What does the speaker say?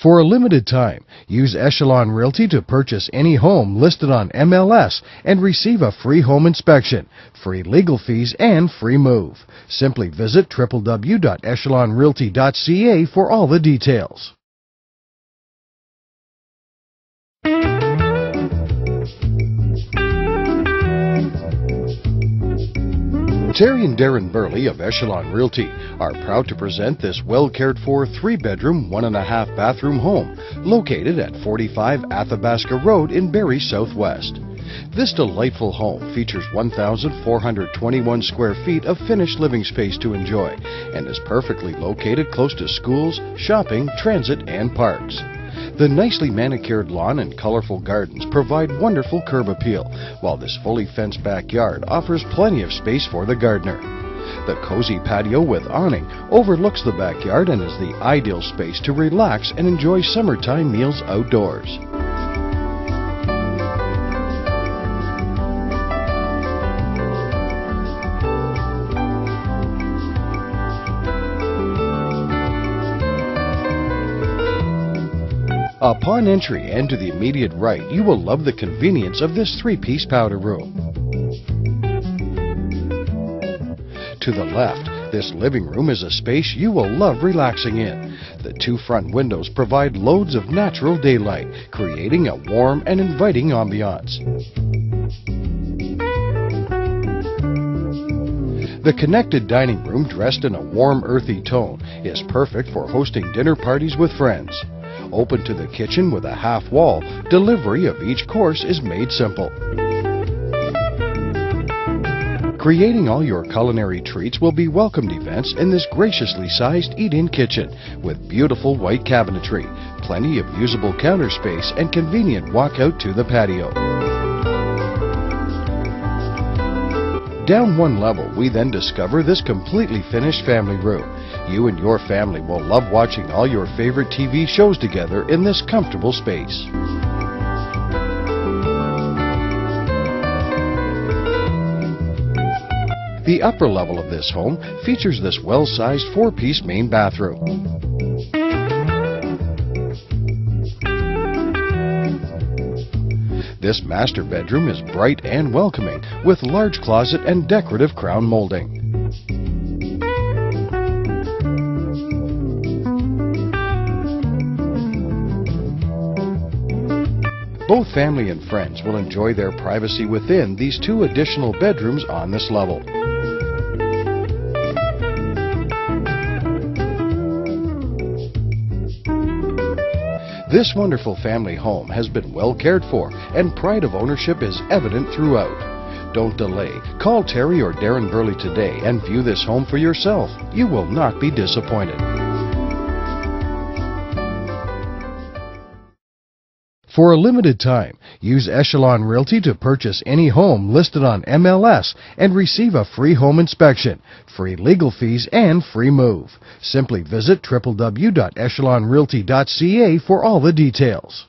For a limited time, use Echelon Realty to purchase any home listed on MLS and receive a free home inspection, free legal fees, and free move. Simply visit www.echelonrealty.ca for all the details. Terry and Darren Burley of Echelon Realty are proud to present this well cared for three bedroom, one and a half bathroom home located at 45 Athabaska Road in Barrie Southwest. This delightful home features 1,421 square feet of finished living space to enjoy and is perfectly located close to schools, shopping, transit, and parks. The nicely manicured lawn and colorful gardens provide wonderful curb appeal, while this fully fenced backyard offers plenty of space for the gardener. The cozy patio with awning overlooks the backyard and is the ideal space to relax and enjoy summertime meals outdoors. Upon entry and to the immediate right, you will love the convenience of this three-piece powder room. To the left, this living room is a space you will love relaxing in. The two front windows provide loads of natural daylight, creating a warm and inviting ambiance. The connected dining room, dressed in a warm earthy tone, is perfect for hosting dinner parties with friends. Open to the kitchen with a half wall, delivery of each course is made simple. Creating all your culinary treats will be welcomed events in this graciously sized eat-in kitchen with beautiful white cabinetry, plenty of usable counter space, and convenient walkout to the patio. Down one level, we then discover this completely finished family room. You and your family will love watching all your favorite TV shows together in this comfortable space. The upper level of this home features this well-sized four-piece main bathroom. This master bedroom is bright and welcoming with large closet and decorative crown molding. Both family and friends will enjoy their privacy within these two additional bedrooms on this level. This wonderful family home has been well cared for and pride of ownership is evident throughout. Don't delay. Call Terry or Darren Burley today and view this home for yourself. You will not be disappointed. For a limited time, use Echelon Realty to purchase any home listed on MLS and receive a free home inspection, free legal fees, and free move. Simply visit www.echelonrealty.ca for all the details.